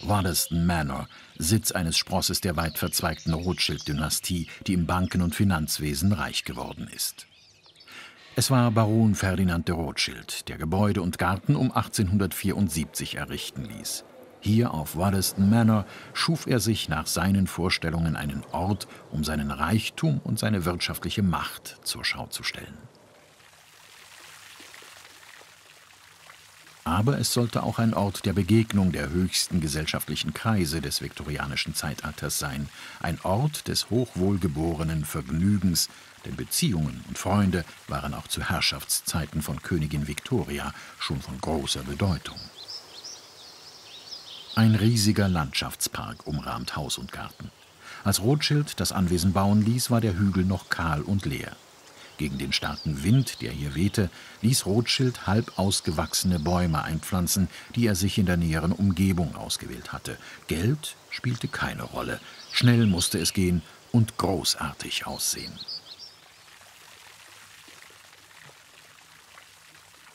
Waddesdon Manor, Sitz eines Sprosses der weit verzweigten Rothschild-Dynastie, die im Banken- und Finanzwesen reich geworden ist. Es war Baron Ferdinand de Rothschild, der Gebäude und Garten um 1874 errichten ließ. Hier auf Waddesdon Manor schuf er sich nach seinen Vorstellungen einen Ort, um seinen Reichtum und seine wirtschaftliche Macht zur Schau zu stellen. Aber es sollte auch ein Ort der Begegnung der höchsten gesellschaftlichen Kreise des viktorianischen Zeitalters sein, ein Ort des hochwohlgeborenen Vergnügens, denn Beziehungen und Freunde waren auch zu Herrschaftszeiten von Königin Victoria schon von großer Bedeutung. Ein riesiger Landschaftspark umrahmt Haus und Garten. Als Rothschild das Anwesen bauen ließ, war der Hügel noch kahl und leer. Gegen den starken Wind, der hier wehte, ließ Rothschild halb ausgewachsene Bäume einpflanzen, die er sich in der näheren Umgebung ausgewählt hatte. Geld spielte keine Rolle. Schnell musste es gehen und großartig aussehen.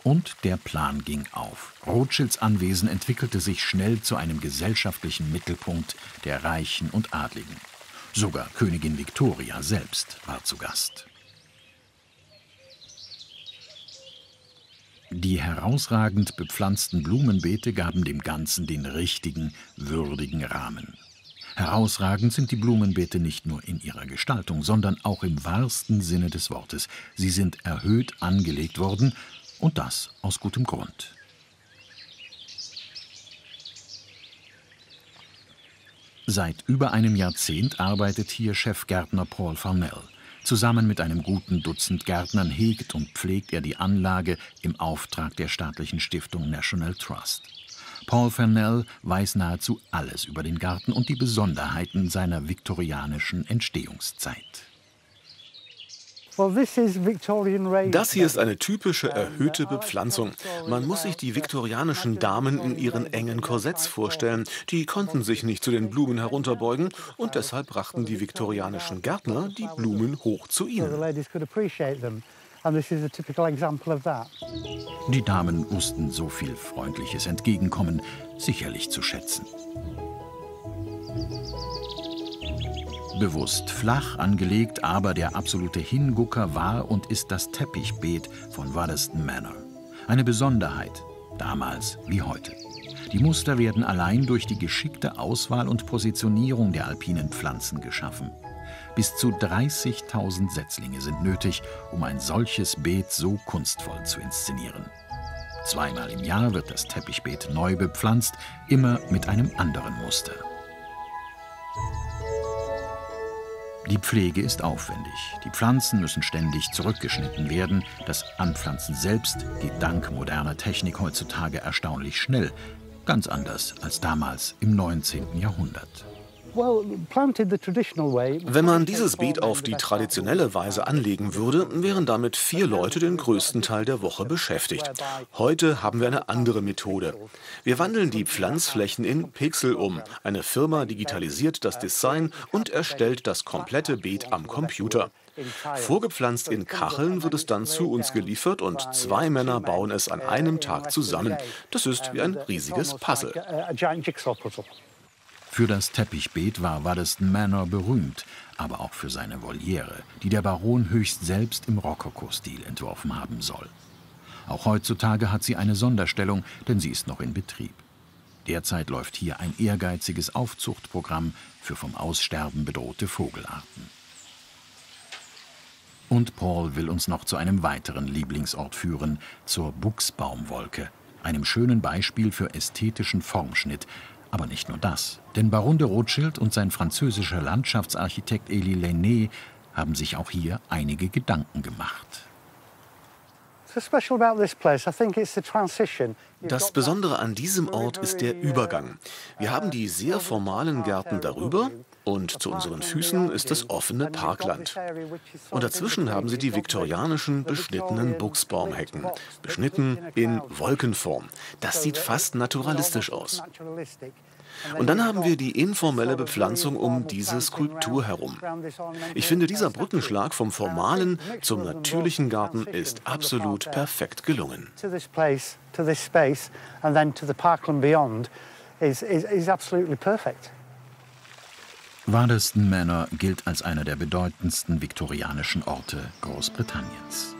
Und der Plan ging auf. Rothschilds Anwesen entwickelte sich schnell zu einem gesellschaftlichen Mittelpunkt der Reichen und Adligen. Sogar Königin Victoria selbst war zu Gast. Die herausragend bepflanzten Blumenbeete gaben dem Ganzen den richtigen, würdigen Rahmen. Herausragend sind die Blumenbeete nicht nur in ihrer Gestaltung, sondern auch im wahrsten Sinne des Wortes. Sie sind erhöht angelegt worden und das aus gutem Grund. Seit über einem Jahrzehnt arbeitet hier Chefgärtner Paul Farnell. Zusammen mit einem guten Dutzend Gärtnern hegt und pflegt er die Anlage im Auftrag der staatlichen Stiftung National Trust. Paul Farnell weiß nahezu alles über den Garten und die Besonderheiten seiner viktorianischen Entstehungszeit. Das hier ist eine typische erhöhte Bepflanzung. Man muss sich die viktorianischen Damen in ihren engen Korsetts vorstellen. Die konnten sich nicht zu den Blumen herunterbeugen und deshalb brachten die viktorianischen Gärtner die Blumen hoch zu ihnen. Die Damen wussten so viel freundliches Entgegenkommen sicherlich zu schätzen. Bewusst flach angelegt, aber der absolute Hingucker war und ist das Teppichbeet von Waddesdon Manor. Eine Besonderheit, damals wie heute. Die Muster werden allein durch die geschickte Auswahl und Positionierung der alpinen Pflanzen geschaffen. Bis zu 30.000 Setzlinge sind nötig, um ein solches Beet so kunstvoll zu inszenieren. Zweimal im Jahr wird das Teppichbeet neu bepflanzt, immer mit einem anderen Muster. Die Pflege ist aufwendig. Die Pflanzen müssen ständig zurückgeschnitten werden. Das Anpflanzen selbst geht dank moderner Technik heutzutage erstaunlich schnell. Ganz anders als damals im 19. Jahrhundert. Wenn man dieses Beet auf die traditionelle Weise anlegen würde, wären damit vier Leute den größten Teil der Woche beschäftigt. Heute haben wir eine andere Methode. Wir wandeln die Pflanzflächen in Pixel um. Eine Firma digitalisiert das Design und erstellt das komplette Beet am Computer. Vorgepflanzt in Kacheln wird es dann zu uns geliefert und zwei Männer bauen es an einem Tag zusammen. Das ist wie ein riesiges Puzzle. Für das Teppichbeet war Waddesdon Manor berühmt, aber auch für seine Voliere, die der Baron höchst selbst im Rokoko-Stil entworfen haben soll. Auch heutzutage hat sie eine Sonderstellung, denn sie ist noch in Betrieb. Derzeit läuft hier ein ehrgeiziges Aufzuchtprogramm für vom Aussterben bedrohte Vogelarten. Und Paul will uns noch zu einem weiteren Lieblingsort führen, zur Buchsbaumwolke, einem schönen Beispiel für ästhetischen Formschnitt, aber nicht nur das, denn Baron de Rothschild und sein französischer Landschaftsarchitekt Elie Lenné haben sich auch hier einige Gedanken gemacht. Das Besondere an diesem Ort ist der Übergang. Wir haben die sehr formalen Gärten darüber und zu unseren Füßen ist das offene Parkland. Und dazwischen haben Sie die viktorianischen beschnittenen Buchsbaumhecken, beschnitten in Wolkenform. Das sieht fast naturalistisch aus. Und dann haben wir die informelle Bepflanzung um diese Skulptur herum. Ich finde, dieser Brückenschlag vom formalen zum natürlichen Garten ist absolut perfekt gelungen. is, is, is absolutely perfect. Waddesdon Manor gilt als einer der bedeutendsten viktorianischen Orte Großbritanniens.